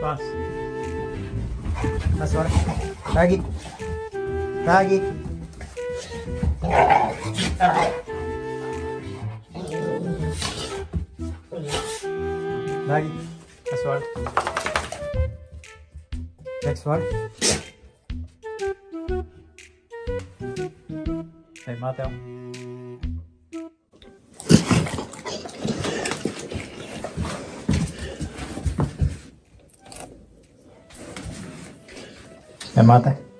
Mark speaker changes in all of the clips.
Speaker 1: Pass. Pass, Ragi. Ragi. Ragi. That's one. Next one. Hey, Mateo. Hey, Mate.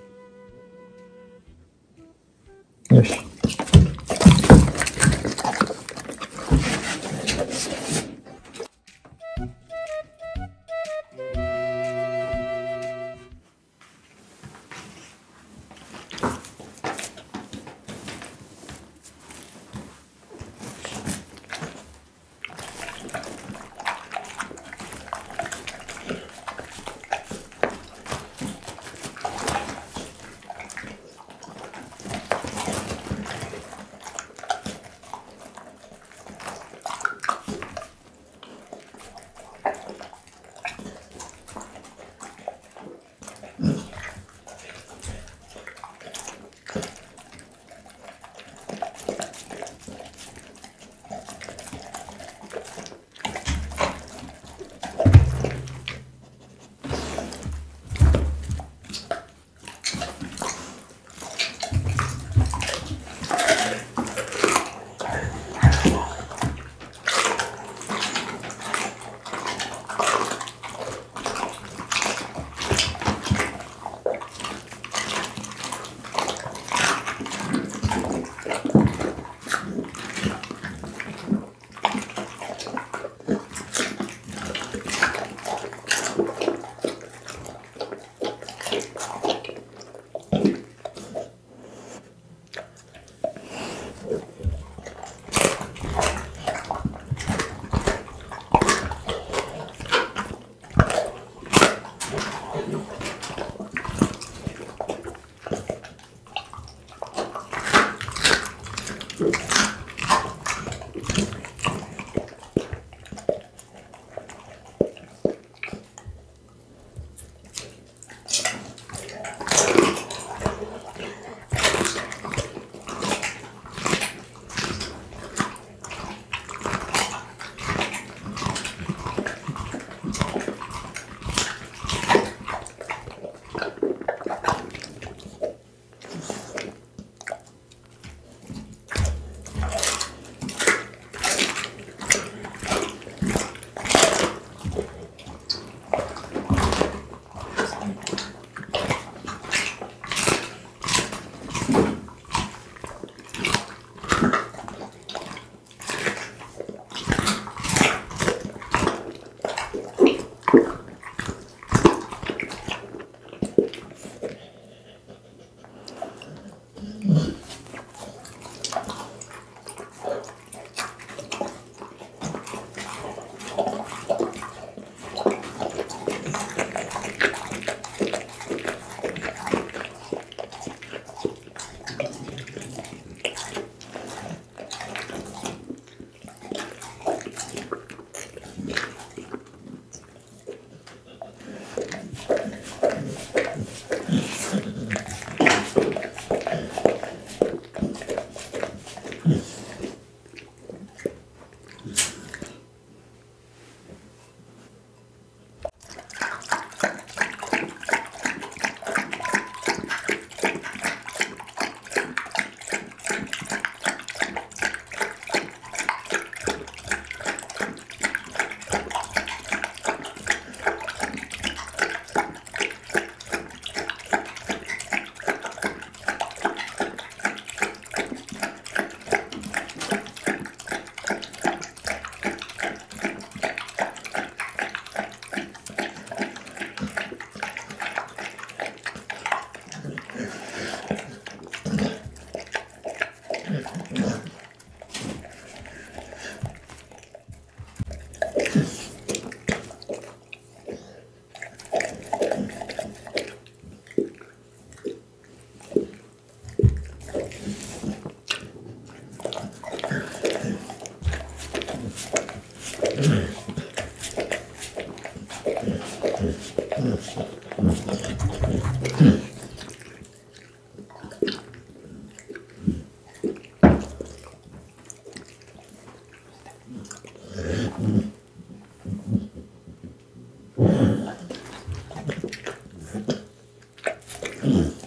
Speaker 1: Amen.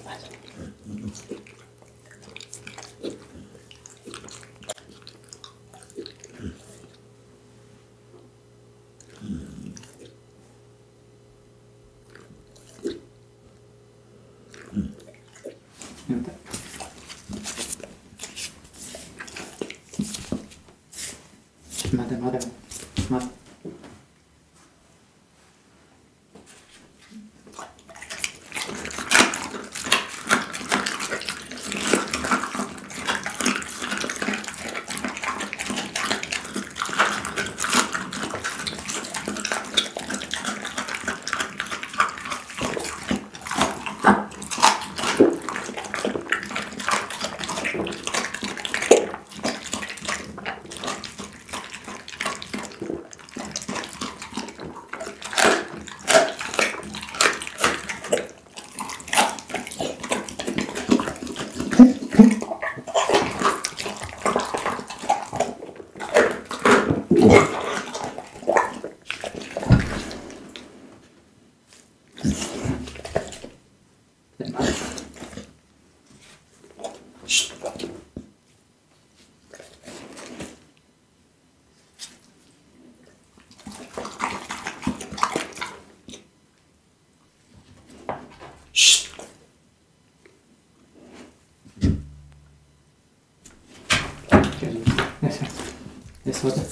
Speaker 1: one.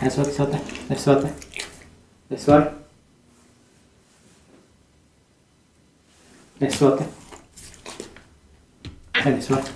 Speaker 1: That's what, that's what, that's what, that's what, that's what, that's what.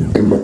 Speaker 1: en